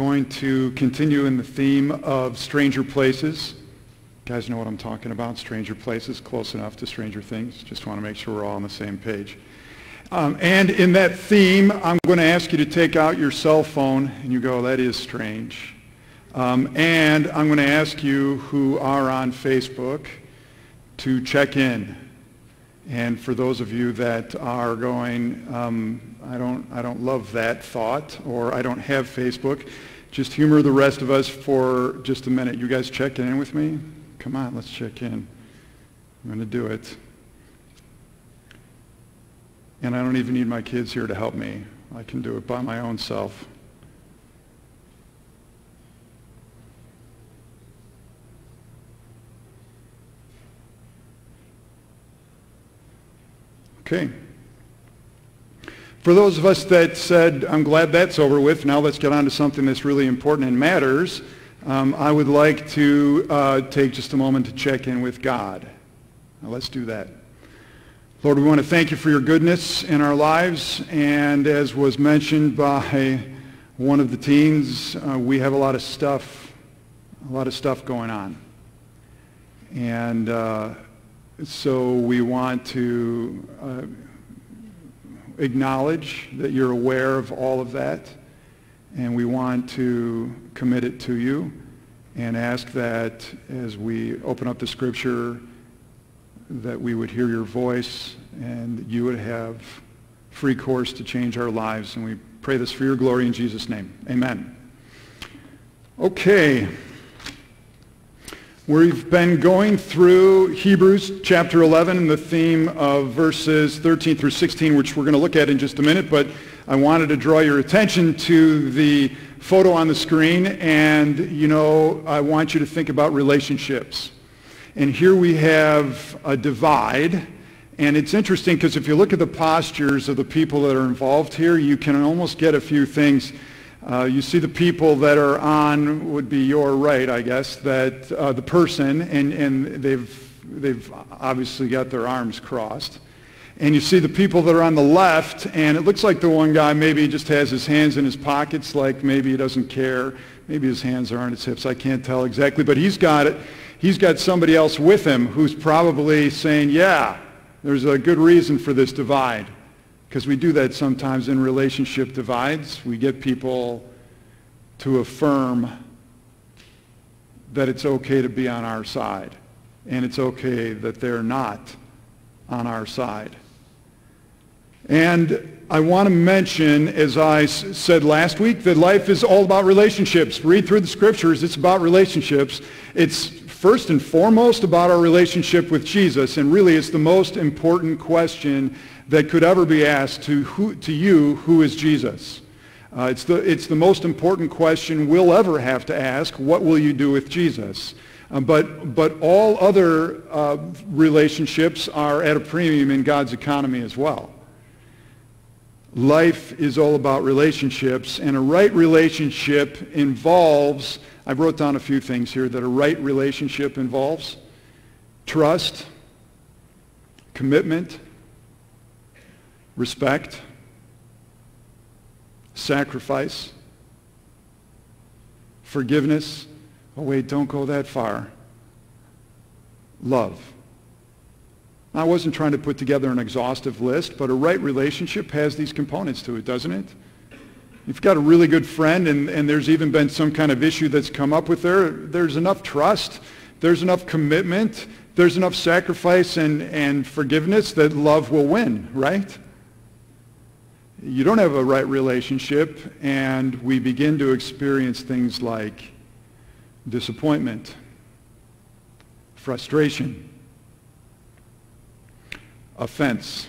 going to continue in the theme of stranger places. You guys know what I'm talking about, stranger places, close enough to stranger things. Just want to make sure we're all on the same page. Um, and in that theme, I'm going to ask you to take out your cell phone, and you go, that is strange. Um, and I'm going to ask you who are on Facebook to check in. And for those of you that are going, um, I, don't, I don't love that thought, or I don't have Facebook, just humor the rest of us for just a minute. You guys checking in with me? Come on, let's check in. I'm going to do it. And I don't even need my kids here to help me. I can do it by my own self. Okay. For those of us that said, I'm glad that's over with, now let's get on to something that's really important and matters, um, I would like to uh, take just a moment to check in with God. Now let's do that. Lord, we want to thank you for your goodness in our lives. And as was mentioned by one of the teens, uh, we have a lot of stuff, a lot of stuff going on. And uh, so we want to uh, acknowledge that you're aware of all of that, and we want to commit it to you and ask that as we open up the scripture, that we would hear your voice and you would have free course to change our lives. And we pray this for your glory in Jesus' name. Amen. Okay. We've been going through Hebrews chapter 11 and the theme of verses 13 through 16, which we're going to look at in just a minute, but I wanted to draw your attention to the photo on the screen, and, you know, I want you to think about relationships. And here we have a divide, and it's interesting because if you look at the postures of the people that are involved here, you can almost get a few things uh, you see the people that are on would be your right, I guess, that uh, the person, and, and they've, they've obviously got their arms crossed. And you see the people that are on the left, and it looks like the one guy maybe just has his hands in his pockets, like maybe he doesn't care. Maybe his hands are on his hips. I can't tell exactly. But he's got it. He's got somebody else with him who's probably saying, yeah, there's a good reason for this divide. Because we do that sometimes in relationship divides. We get people to affirm that it's okay to be on our side. And it's okay that they're not on our side. And I want to mention, as I said last week, that life is all about relationships. Read through the scriptures. It's about relationships. It's first and foremost about our relationship with Jesus. And really, it's the most important question that could ever be asked to, who, to you, who is Jesus? Uh, it's, the, it's the most important question we'll ever have to ask, what will you do with Jesus? Um, but, but all other uh, relationships are at a premium in God's economy as well. Life is all about relationships, and a right relationship involves, I wrote down a few things here that a right relationship involves. Trust, commitment, respect, sacrifice, forgiveness. Oh, wait, don't go that far. Love. I wasn't trying to put together an exhaustive list, but a right relationship has these components to it, doesn't it? You've got a really good friend and, and there's even been some kind of issue that's come up with her. There's enough trust. There's enough commitment. There's enough sacrifice and, and forgiveness that love will win, right? You don't have a right relationship and we begin to experience things like disappointment, frustration, offense,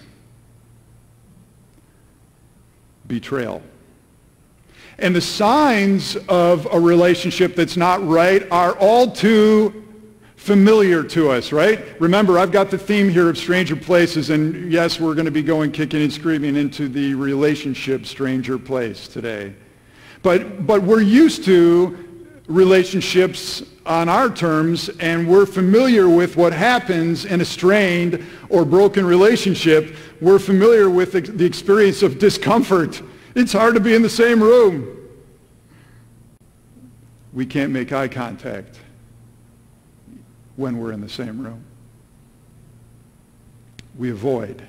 betrayal. And the signs of a relationship that's not right are all too familiar to us, right? Remember, I've got the theme here of stranger places, and yes, we're going to be going kicking and screaming into the relationship stranger place today. But, but we're used to relationships on our terms, and we're familiar with what happens in a strained or broken relationship. We're familiar with the experience of discomfort. It's hard to be in the same room. we can't make eye contact when we're in the same room. We avoid.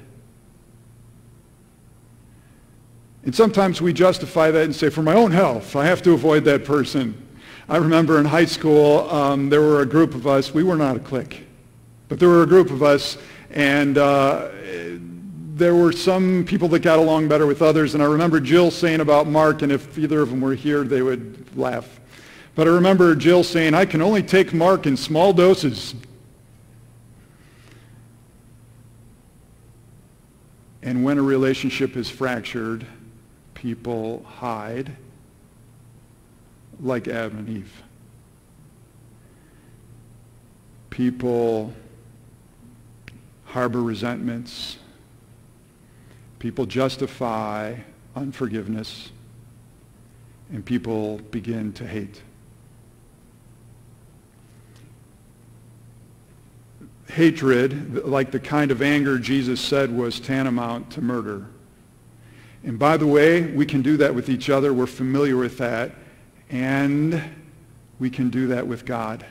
And sometimes we justify that and say, for my own health, I have to avoid that person. I remember in high school, um, there were a group of us. We were not a clique, but there were a group of us, and uh, there were some people that got along better with others. And I remember Jill saying about Mark, and if either of them were here, they would laugh. But I remember Jill saying, I can only take Mark in small doses. And when a relationship is fractured, people hide like Adam and Eve. People harbor resentments. People justify unforgiveness. And people begin to hate. Hatred, like the kind of anger Jesus said was tantamount to murder. And by the way, we can do that with each other. We're familiar with that. And we can do that with God.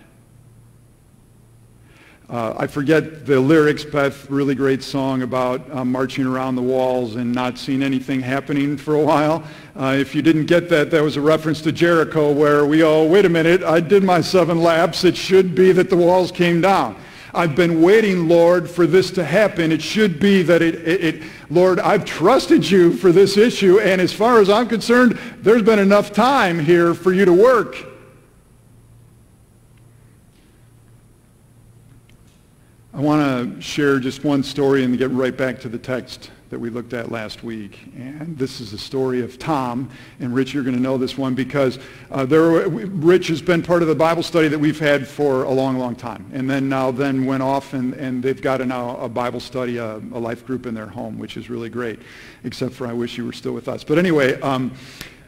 Uh, I forget the lyrics, but really great song about uh, marching around the walls and not seeing anything happening for a while. Uh, if you didn't get that, that was a reference to Jericho where we all, wait a minute, I did my seven laps. It should be that the walls came down. I've been waiting, Lord, for this to happen. It should be that it, it, it, Lord, I've trusted you for this issue, and as far as I'm concerned, there's been enough time here for you to work. I want to share just one story and get right back to the text that we looked at last week. And this is the story of Tom. And Rich, you're going to know this one because uh, there, Rich has been part of the Bible study that we've had for a long, long time. And then now then went off and, and they've got a, now a Bible study, a, a, life group in their home, which is really great. Except for I wish you were still with us. But anyway, um,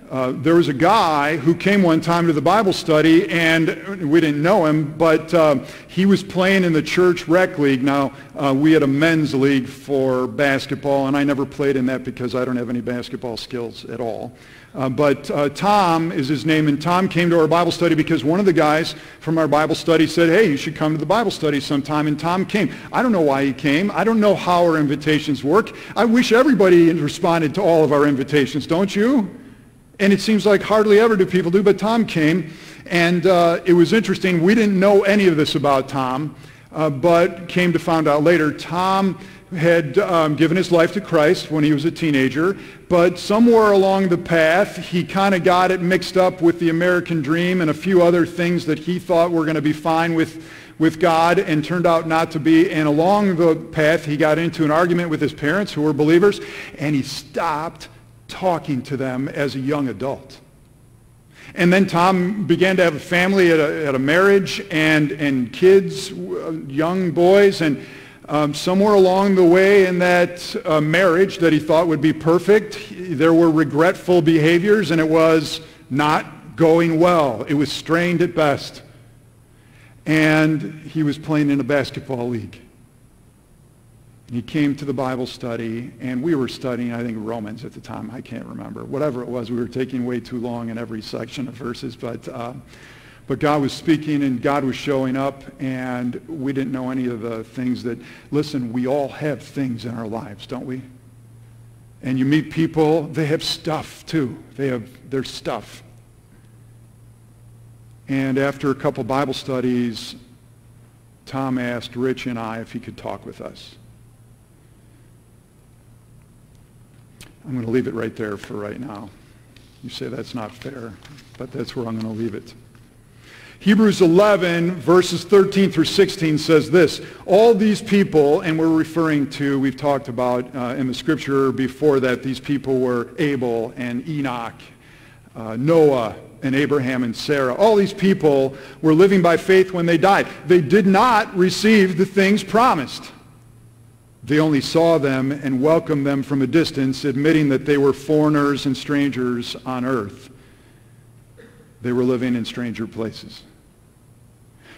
uh, there was a guy who came one time to the Bible study, and we didn't know him, but uh, he was playing in the church rec league. Now, uh, we had a men's league for basketball, and I never played in that because I don't have any basketball skills at all. Uh, but uh, Tom is his name, and Tom came to our Bible study because one of the guys from our Bible study said, hey, you should come to the Bible study sometime, and Tom came. I don't know why he came. I don't know how our invitations work. I wish everybody had responded to all of our invitations, don't you? And it seems like hardly ever do people do, but Tom came. And uh, it was interesting. We didn't know any of this about Tom, uh, but came to find out later. Tom had um, given his life to Christ when he was a teenager, but somewhere along the path, he kind of got it mixed up with the American dream and a few other things that he thought were going to be fine with, with God and turned out not to be. And along the path, he got into an argument with his parents who were believers, and he stopped talking to them as a young adult. And then Tom began to have a family, at a, at a marriage, and, and kids, young boys. And um, somewhere along the way in that uh, marriage that he thought would be perfect, there were regretful behaviors, and it was not going well. It was strained at best. And he was playing in a basketball league. He came to the Bible study, and we were studying, I think, Romans at the time. I can't remember. Whatever it was, we were taking way too long in every section of verses. But, uh, but God was speaking, and God was showing up, and we didn't know any of the things that, listen, we all have things in our lives, don't we? And you meet people, they have stuff, too. They have their stuff. And after a couple Bible studies, Tom asked Rich and I if he could talk with us. I'm going to leave it right there for right now. You say that's not fair, but that's where I'm going to leave it. Hebrews 11, verses 13 through 16 says this, all these people, and we're referring to, we've talked about uh, in the scripture before that these people were Abel and Enoch, uh, Noah, and Abraham and Sarah. All these people were living by faith when they died. They did not receive the things promised. They only saw them and welcomed them from a distance, admitting that they were foreigners and strangers on earth. They were living in stranger places.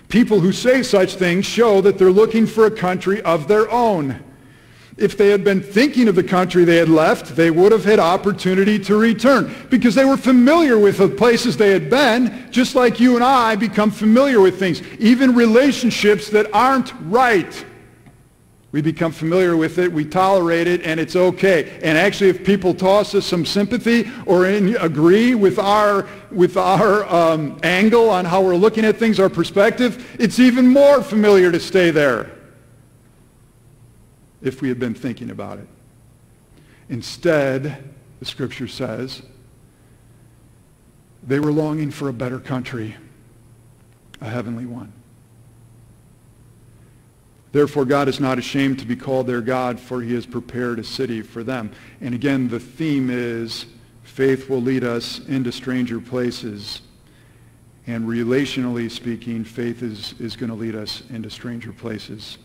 People who say such things show that they're looking for a country of their own. if they had been thinking of the country they had left, they would have had opportunity to return because they were familiar with the places they had been, just like you and I become familiar with things, even relationships that aren't right. We become familiar with it, we tolerate it, and it's okay. And actually, if people toss us some sympathy or in, agree with our, with our um, angle on how we're looking at things, our perspective, it's even more familiar to stay there if we had been thinking about it. Instead, the scripture says, they were longing for a better country, a heavenly one. Therefore, God is not ashamed to be called their God, for he has prepared a city for them. And again, the theme is faith will lead us into stranger places. And relationally speaking, faith is, is going to lead us into stranger places.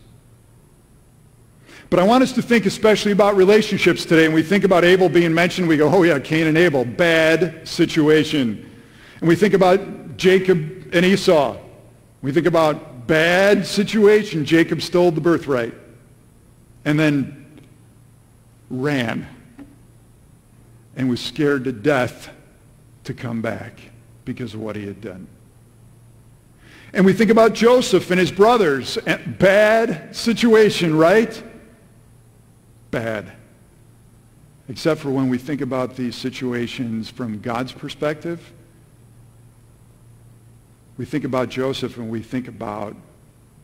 But I want us to think especially about relationships today. And we think about Abel being mentioned, we go, oh yeah, Cain and Abel, bad situation. And we think about Jacob and Esau. We think about bad situation. Jacob stole the birthright and then ran and was scared to death to come back because of what he had done. And we think about Joseph and his brothers. Bad situation, right? bad. Except for when we think about these situations from God's perspective. We think about Joseph and we think about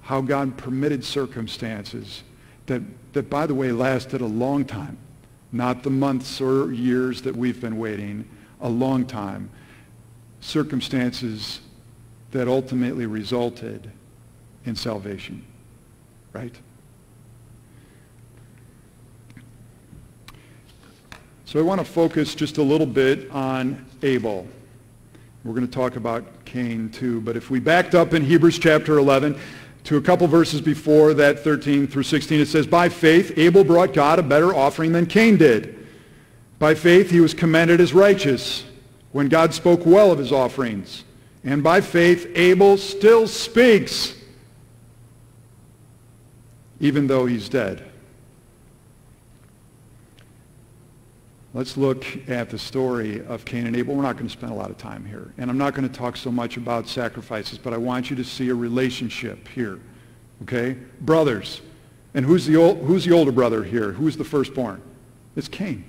how God permitted circumstances that, that, by the way, lasted a long time. Not the months or years that we've been waiting, a long time. Circumstances that ultimately resulted in salvation. Right? So I want to focus just a little bit on Abel. We're going to talk about Cain too, but if we backed up in Hebrews chapter 11 to a couple verses before that 13 through 16, it says, By faith Abel brought God a better offering than Cain did. By faith he was commended as righteous when God spoke well of his offerings. And by faith Abel still speaks even though he's dead. Let's look at the story of Cain and Abel. We're not going to spend a lot of time here. And I'm not going to talk so much about sacrifices, but I want you to see a relationship here. Okay? Brothers. And who's the, old, who's the older brother here? Who's the firstborn? It's Cain.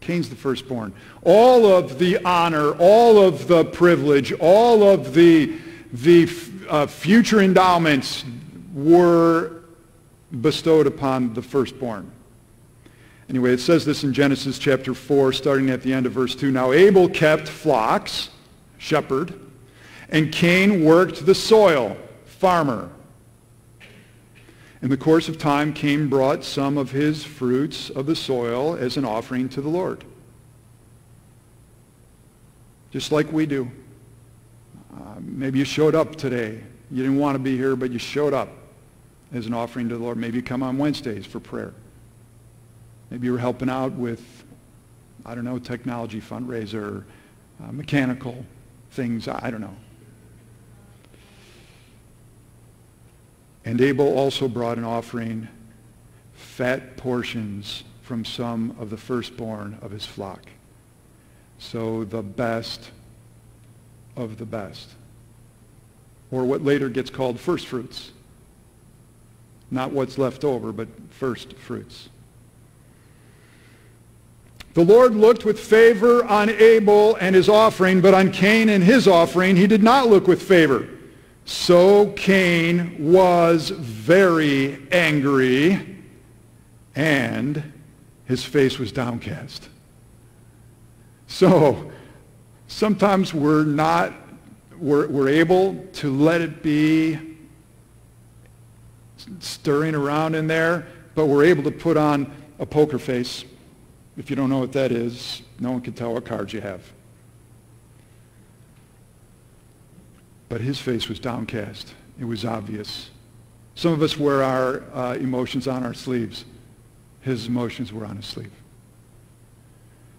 Cain's the firstborn. All of the honor, all of the privilege, all of the, the uh, future endowments were bestowed upon the firstborn. Anyway, it says this in Genesis chapter 4, starting at the end of verse 2. Now Abel kept flocks, shepherd, and Cain worked the soil, farmer. In the course of time, Cain brought some of his fruits of the soil as an offering to the Lord. Just like we do. Uh, maybe you showed up today. You didn't want to be here, but you showed up as an offering to the Lord. Maybe you come on Wednesdays for prayer. Maybe you're helping out with, I don't know, technology fundraiser, uh, mechanical things, I don't know. And Abel also brought an offering, fat portions from some of the firstborn of his flock. So the best of the best. Or what later gets called first fruits. Not what's left over, but first fruits. The Lord looked with favor on Abel and his offering, but on Cain and his offering he did not look with favor. So Cain was very angry, and his face was downcast. So sometimes we're not, we're, we're able to let it be stirring around in there, but we're able to put on a poker face if you don't know what that is, no one can tell what cards you have. But his face was downcast. It was obvious. Some of us wear our uh, emotions on our sleeves. His emotions were on his sleeve.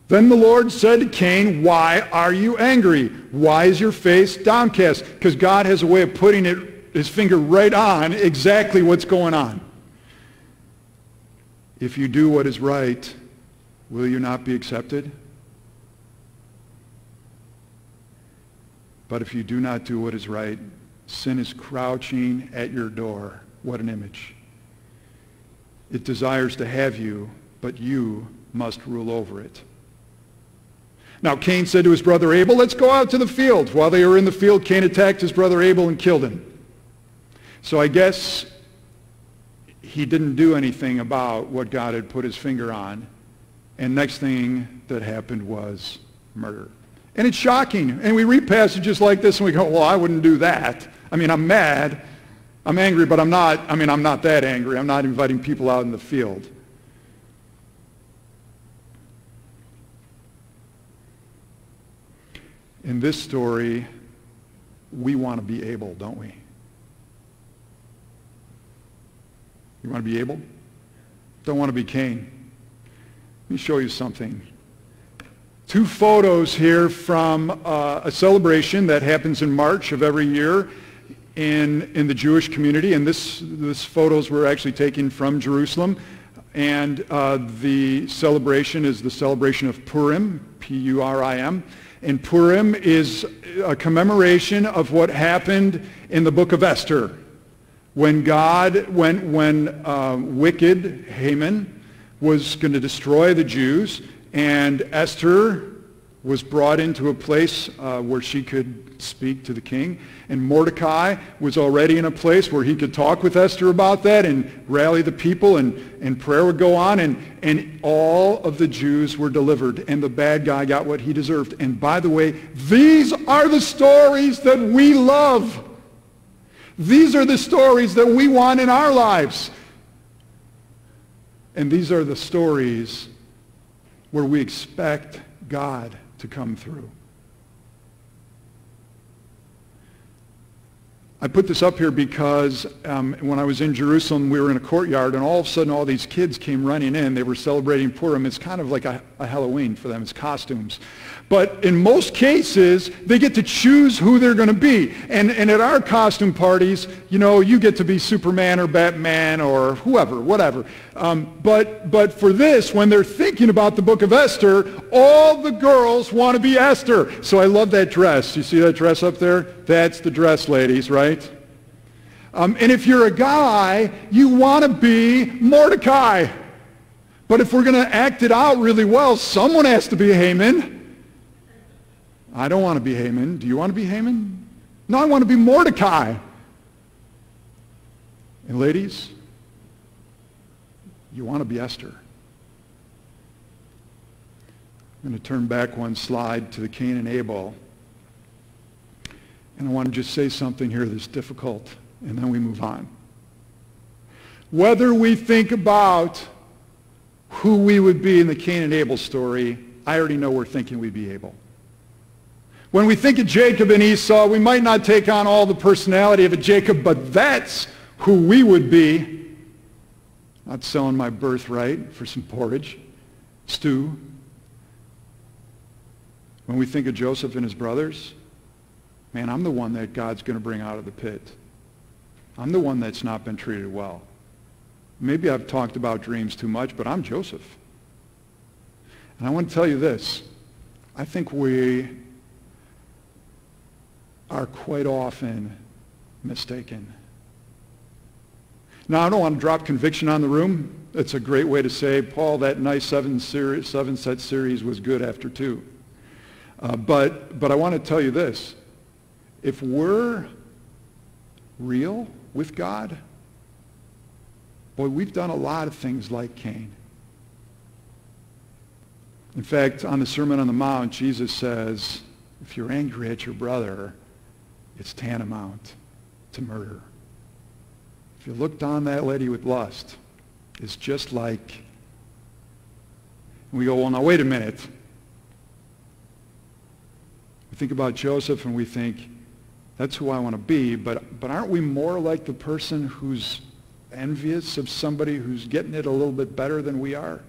Then the Lord said to Cain, why are you angry? Why is your face downcast? Because God has a way of putting it, his finger right on exactly what's going on. If you do what is right, will you not be accepted? But if you do not do what is right, sin is crouching at your door. What an image. It desires to have you, but you must rule over it. Now Cain said to his brother Abel, let's go out to the field. While they were in the field, Cain attacked his brother Abel and killed him. So I guess he didn't do anything about what God had put his finger on. And next thing that happened was murder. And it's shocking. And we read passages like this and we go, well, I wouldn't do that. I mean, I'm mad. I'm angry, but I'm not, I mean, I'm not that angry. I'm not inviting people out in the field. In this story, we want to be Abel, don't we? You want to be Abel? Don't want to be Cain. Let me show you something. Two photos here from uh, a celebration that happens in March of every year in, in the Jewish community. And this, this photos were actually taken from Jerusalem. And uh, the celebration is the celebration of Purim, P-U-R-I-M. And Purim is a commemoration of what happened in the book of Esther. When God, when, when uh, wicked Haman was going to destroy the Jews, and Esther was brought into a place uh, where she could speak to the king. And Mordecai was already in a place where he could talk with Esther about that and rally the people and, and prayer would go on. And, and all of the Jews were delivered and the bad guy got what he deserved. And by the way, these are the stories that we love. These are the stories that we want in our lives. And these are the stories where we expect God to come through. I put this up here because um, when I was in Jerusalem, we were in a courtyard, and all of a sudden all these kids came running in. They were celebrating Purim. It's kind of like a, a Halloween for them. It's costumes. But in most cases, they get to choose who they're going to be. And, and at our costume parties, you know, you get to be Superman or Batman or whoever, whatever. Um, but, but for this, when they're thinking about the book of Esther, all the girls want to be Esther. So I love that dress. You see that dress up there? That's the dress, ladies, right? Um, and if you're a guy, you want to be Mordecai. But if we're going to act it out really well, someone has to be Haman. I don't want to be Haman. Do you want to be Haman? No, I want to be Mordecai. And ladies, you want to be Esther. I'm going to turn back one slide to the Cain and Abel. And I want to just say something here that's difficult, and then we move on. Whether we think about who we would be in the Cain and Abel story, I already know we're thinking we'd be Abel. When we think of Jacob and Esau, we might not take on all the personality of a Jacob, but that's who we would be. Not selling my birthright for some porridge, stew. When we think of Joseph and his brothers, man, I'm the one that God's going to bring out of the pit. I'm the one that's not been treated well. Maybe I've talked about dreams too much, but I'm Joseph. And I want to tell you this. I think we are quite often mistaken. Now, I don't want to drop conviction on the room. It's a great way to say, Paul, that nice seven, series, seven set series was good after two. Uh, but, but I want to tell you this. If we're real with God, boy, we've done a lot of things like Cain. In fact, on the Sermon on the Mount, Jesus says, if you're angry at your brother, it's tantamount to murder. If you looked on that lady with lust, it's just like, we go, well, now wait a minute. We think about Joseph and we think, that's who I want to be, but, but aren't we more like the person who's envious of somebody who's getting it a little bit better than we are?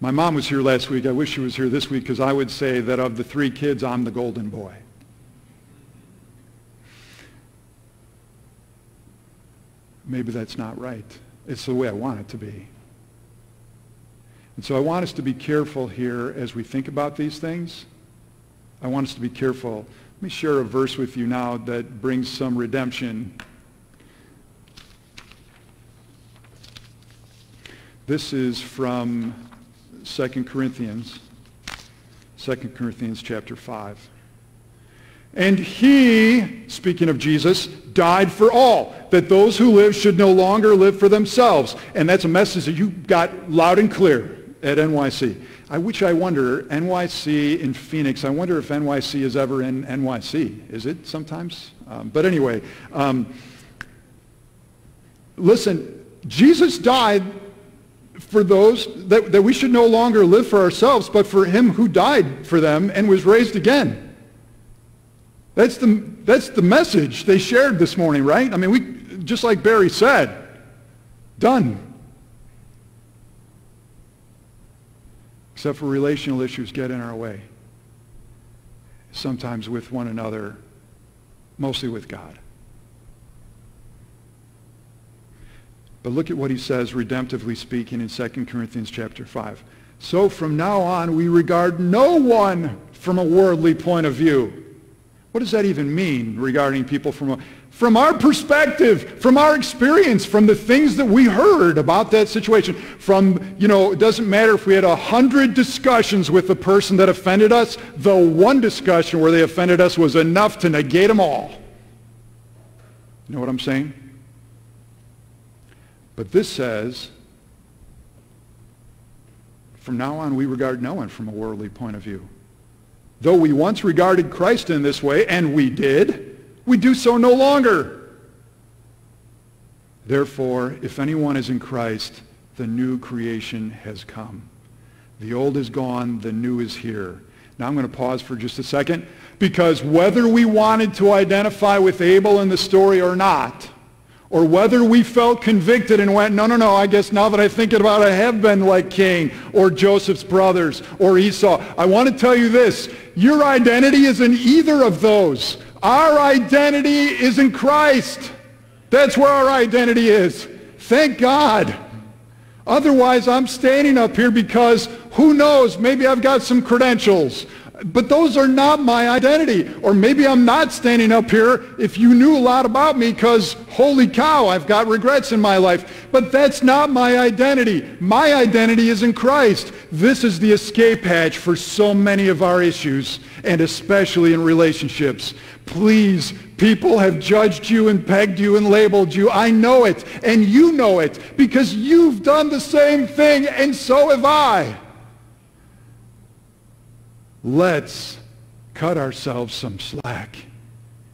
My mom was here last week. I wish she was here this week because I would say that of the three kids, I'm the golden boy. Maybe that's not right. It's the way I want it to be. And so I want us to be careful here as we think about these things. I want us to be careful. Let me share a verse with you now that brings some redemption. This is from 2 Corinthians, 2 Corinthians chapter 5. And he, speaking of Jesus, died for all, that those who live should no longer live for themselves. And that's a message that you got loud and clear at NYC. I, which I wonder, NYC in Phoenix, I wonder if NYC is ever in NYC. Is it sometimes? Um, but anyway, um, listen, Jesus died for those that, that we should no longer live for ourselves, but for him who died for them and was raised again. That's the, that's the message they shared this morning, right? I mean, we, just like Barry said, done. except for relational issues get in our way. Sometimes with one another, mostly with God. But look at what he says, redemptively speaking, in 2 Corinthians chapter 5. So from now on, we regard no one from a worldly point of view. What does that even mean regarding people from from our perspective, from our experience, from the things that we heard about that situation, from, you know, it doesn't matter if we had a hundred discussions with the person that offended us, the one discussion where they offended us was enough to negate them all. You know what I'm saying? But this says, from now on we regard no one from a worldly point of view. Though we once regarded Christ in this way, and we did, we do so no longer. Therefore, if anyone is in Christ, the new creation has come. The old is gone, the new is here. Now I'm going to pause for just a second because whether we wanted to identify with Abel in the story or not, or whether we felt convicted and went, no, no, no, I guess now that I think about it, I have been like Cain or Joseph's brothers or Esau. I want to tell you this. Your identity is in either of those. Our identity is in Christ. That's where our identity is. Thank God. Otherwise, I'm standing up here because who knows, maybe I've got some credentials. But those are not my identity. Or maybe I'm not standing up here if you knew a lot about me because, holy cow, I've got regrets in my life. But that's not my identity. My identity is in Christ. This is the escape hatch for so many of our issues, and especially in relationships. Please, people have judged you and pegged you and labeled you. I know it, and you know it, because you've done the same thing, and so have I. Let's cut ourselves some slack,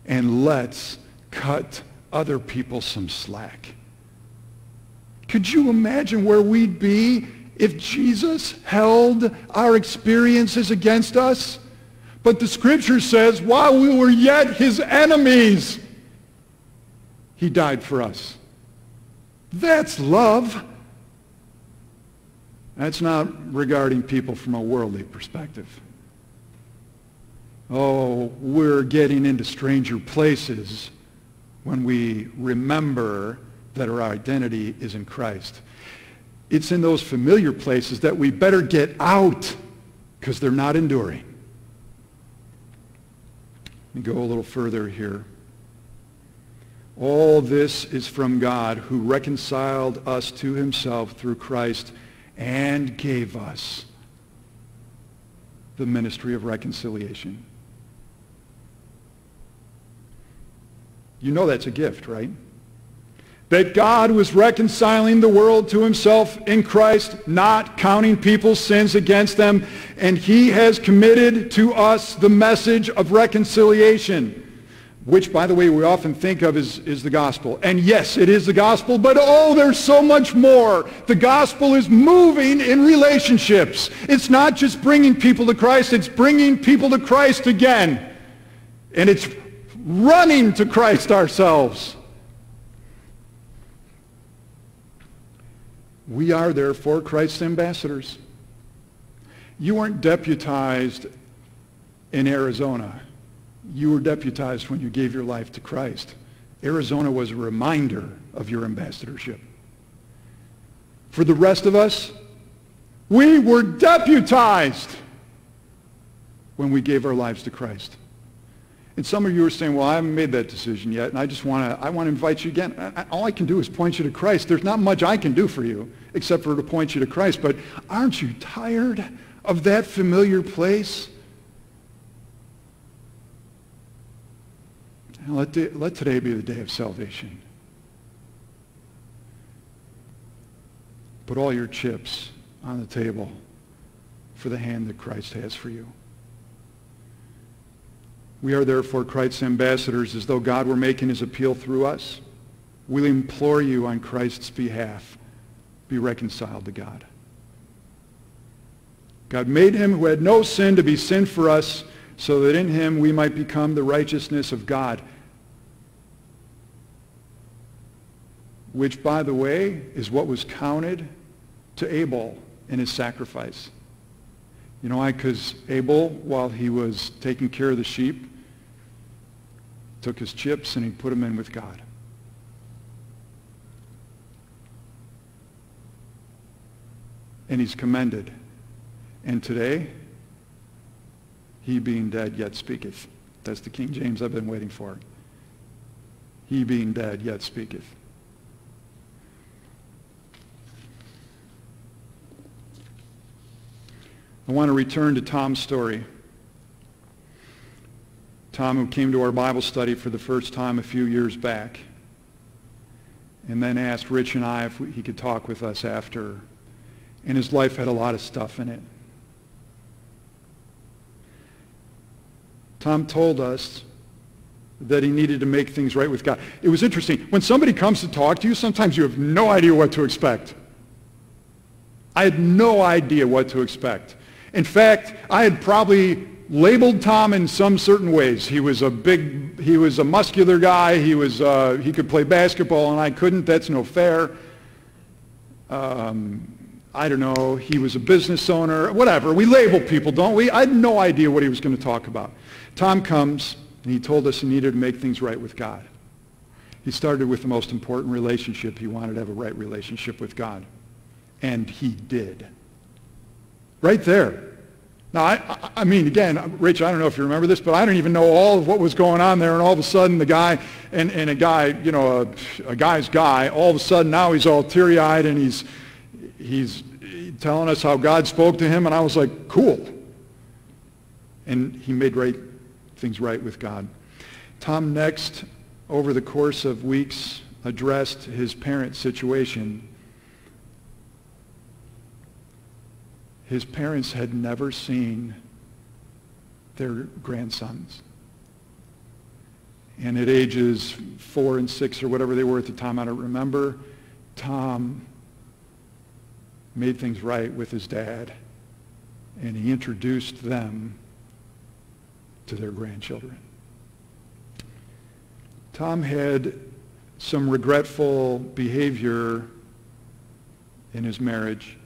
and let's cut other people some slack. Could you imagine where we'd be if Jesus held our experiences against us? But the scripture says, while we were yet his enemies, he died for us. That's love. That's not regarding people from a worldly perspective. Oh, we're getting into stranger places when we remember that our identity is in Christ. It's in those familiar places that we better get out because they're not enduring. Let me go a little further here. All this is from God who reconciled us to himself through Christ and gave us the ministry of reconciliation. You know that's a gift, right? that God was reconciling the world to himself in Christ, not counting people's sins against them. And he has committed to us the message of reconciliation, which, by the way, we often think of as, as the gospel. And yes, it is the gospel, but oh, there's so much more. The gospel is moving in relationships. It's not just bringing people to Christ, it's bringing people to Christ again. And it's running to Christ ourselves. We are therefore Christ's ambassadors. You weren't deputized in Arizona. You were deputized when you gave your life to Christ. Arizona was a reminder of your ambassadorship. For the rest of us, we were deputized when we gave our lives to Christ. And some of you are saying, well, I haven't made that decision yet, and I just want to, I want to invite you again. all I can do is point you to Christ. There's not much I can do for you except for to point you to Christ. But aren't you tired of that familiar place? Let, the, let today be the day of salvation. Put all your chips on the table for the hand that Christ has for you. We are therefore Christ's ambassadors as though God were making his appeal through us. We implore you on Christ's behalf, be reconciled to God. God made him who had no sin to be sin for us so that in him we might become the righteousness of God. Which, by the way, is what was counted to Abel in his sacrifice. You know why? Because Abel, while he was taking care of the sheep, took his chips and he put them in with God. And he's commended. And today, he being dead yet speaketh. That's the King James I've been waiting for. He being dead yet speaketh. I want to return to Tom's story. Tom, who came to our Bible study for the first time a few years back, and then asked Rich and I if we, he could talk with us after. And his life had a lot of stuff in it. Tom told us that he needed to make things right with God. It was interesting. When somebody comes to talk to you, sometimes you have no idea what to expect. I had no idea what to expect. In fact, I had probably labeled Tom in some certain ways. He was a big, he was a muscular guy. He was, uh, he could play basketball, and I couldn't. That's no fair. Um, I don't know. He was a business owner. Whatever. We label people, don't we? I had no idea what he was going to talk about. Tom comes, and he told us he needed to make things right with God. He started with the most important relationship. He wanted to have a right relationship with God. And he did. Right there. Now, I, I, mean, again, Rich, I don't know if you remember this, but I don't even know all of what was going on there. And all of a sudden, the guy, and, and a guy, you know, a, a guy's guy, all of a sudden now he's all teary-eyed and he's, he's telling us how God spoke to him. And I was like, cool. And he made right, things right with God. Tom next, over the course of weeks, addressed his parent situation His parents had never seen their grandsons. And at ages four and six or whatever they were at the time, I don't remember, Tom made things right with his dad. And he introduced them to their grandchildren. Tom had some regretful behavior in his marriage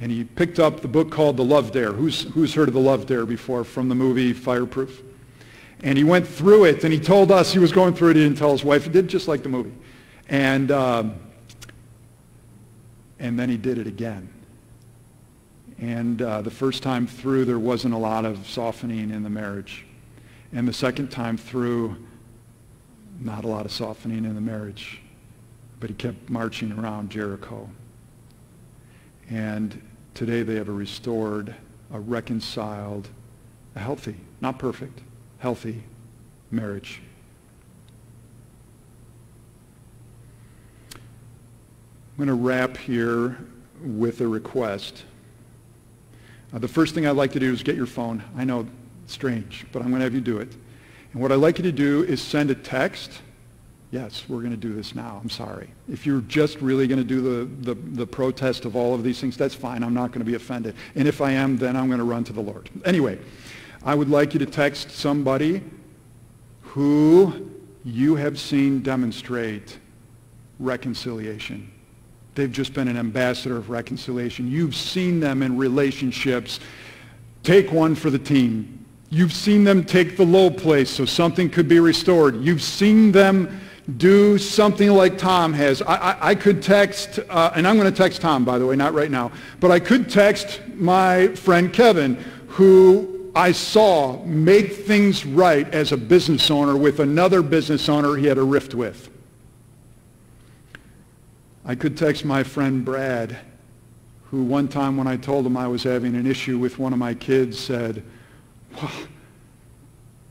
and he picked up the book called The Love Dare. Who's, who's heard of The Love Dare before from the movie Fireproof? And he went through it, and he told us he was going through it. He didn't tell his wife. He did just like the movie. And, um, and then he did it again. And uh, the first time through, there wasn't a lot of softening in the marriage. And the second time through, not a lot of softening in the marriage. But he kept marching around Jericho. And today they have a restored, a reconciled, a healthy, not perfect, healthy marriage. I'm going to wrap here with a request. Uh, the first thing I'd like to do is get your phone. I know, strange, but I'm going to have you do it. And what I'd like you to do is send a text yes, we're going to do this now. I'm sorry. If you're just really going to do the, the, the, protest of all of these things, that's fine. I'm not going to be offended. And if I am, then I'm going to run to the Lord. Anyway, I would like you to text somebody who you have seen demonstrate reconciliation. They've just been an ambassador of reconciliation. You've seen them in relationships. Take one for the team. You've seen them take the low place so something could be restored. You've seen them do something like Tom has. I, I, I could text, uh, and I'm going to text Tom, by the way, not right now, but I could text my friend Kevin, who I saw make things right as a business owner with another business owner he had a rift with. I could text my friend Brad, who one time when I told him I was having an issue with one of my kids said, well,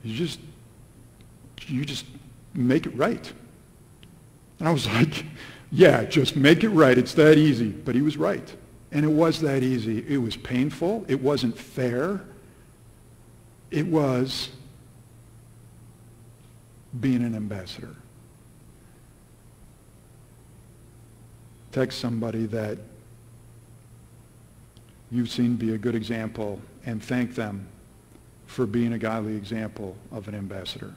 you just, you just make it right. And I was like, yeah, just make it right. It's that easy. But he was right. And it was that easy. It was painful. It wasn't fair. It was being an ambassador. Text somebody that you've seen be a good example and thank them for being a godly example of an ambassador.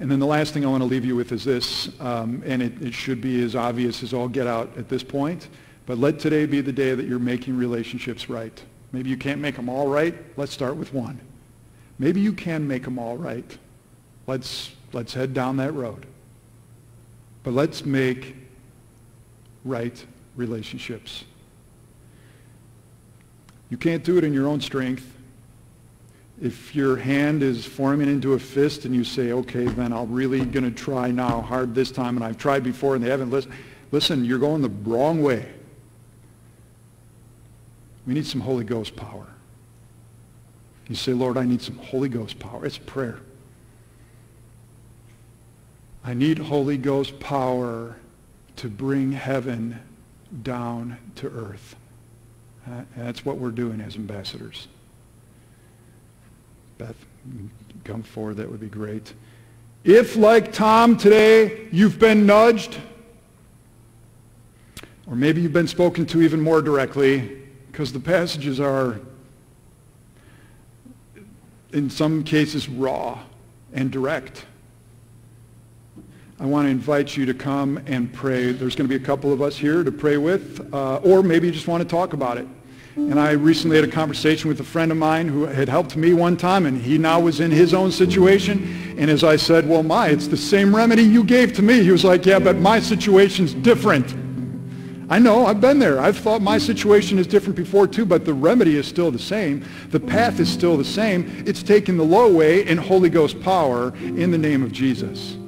And then the last thing I want to leave you with is this, um, and it, it should be as obvious as all get out at this point, but let today be the day that you're making relationships right. Maybe you can't make them all right. Let's start with one. Maybe you can make them all right. Let's, let's head down that road. But let's make right relationships. You can't do it in your own strength. If your hand is forming into a fist and you say, okay, then I'm really going to try now hard this time, and I've tried before and they haven't listened, listen, you're going the wrong way. We need some Holy Ghost power. You say, Lord, I need some Holy Ghost power. It's prayer. I need Holy Ghost power to bring heaven down to earth. Uh, that's what we're doing as ambassadors. Beth, come forward. That would be great. If, like Tom today, you've been nudged, or maybe you've been spoken to even more directly, because the passages are, in some cases, raw and direct. I want to invite you to come and pray. There's going to be a couple of us here to pray with, uh, or maybe you just want to talk about it. And I recently had a conversation with a friend of mine who had helped me one time, and he now was in his own situation. And as I said, well, my, it's the same remedy you gave to me. He was like, yeah, but my situation's different. I know, I've been there. I've thought my situation is different before too, but the remedy is still the same. The path is still the same. It's taking the low way in Holy Ghost power in the name of Jesus.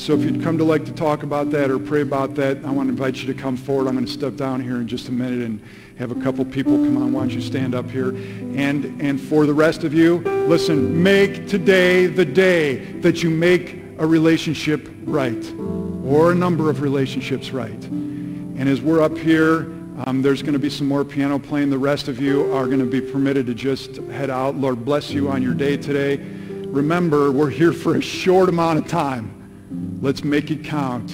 So if you'd come to like to talk about that or pray about that, I want to invite you to come forward. I'm going to step down here in just a minute and have a couple people come on. Why don't you stand up here? And, and for the rest of you, listen, make today the day that you make a relationship right or a number of relationships right. And as we're up here, um, there's going to be some more piano playing. The rest of you are going to be permitted to just head out. Lord bless you on your day today. Remember, we're here for a short amount of time. Let's make it count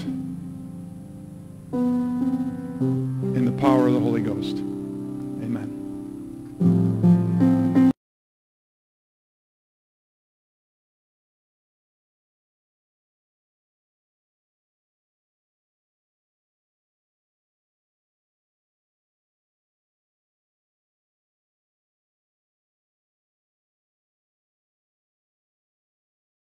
in the power of the Holy Ghost. Amen.